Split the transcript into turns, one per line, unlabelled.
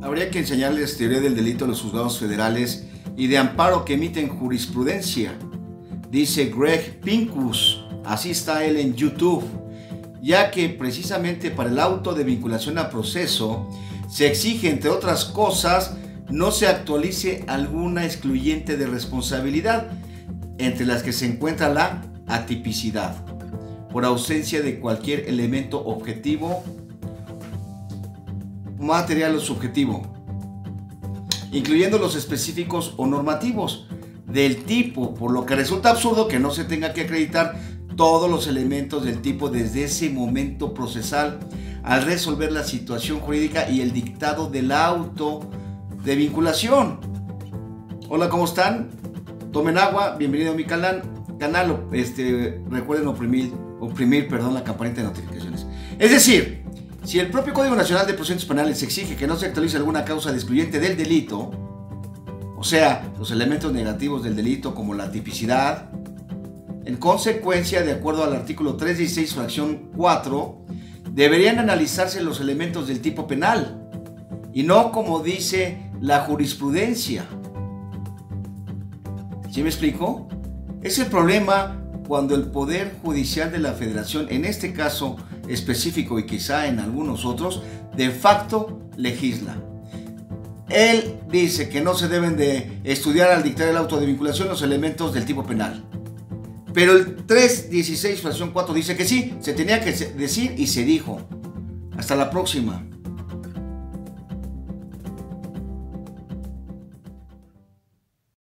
Habría que enseñarles teoría del delito a los juzgados federales y de amparo que emiten jurisprudencia. Dice Greg Pincus, así está él en YouTube, ya que precisamente para el auto de vinculación a proceso se exige, entre otras cosas, no se actualice alguna excluyente de responsabilidad, entre las que se encuentra la atipicidad, por ausencia de cualquier elemento objetivo, material o subjetivo, incluyendo los específicos o normativos del tipo, por lo que resulta absurdo que no se tenga que acreditar todos los elementos del tipo desde ese momento procesal al resolver la situación jurídica y el dictado del auto de vinculación. Hola, ¿cómo están? Tomen agua, bienvenido a mi canal. canal este, recuerden oprimir, oprimir perdón, la campanita de notificaciones. Es decir, si el propio Código Nacional de Procedimientos Penales exige que no se actualice alguna causa de excluyente del delito, o sea, los elementos negativos del delito como la tipicidad, en consecuencia, de acuerdo al artículo 316, fracción 4, deberían analizarse los elementos del tipo penal y no como dice la jurisprudencia. ¿Sí me explico? Es el problema cuando el Poder Judicial de la Federación, en este caso específico y quizá en algunos otros, de facto legisla. Él dice que no se deben de estudiar al dictar el auto de vinculación los elementos del tipo penal. Pero el 316 fracción 4 dice que sí, se tenía que decir y se dijo. Hasta la próxima.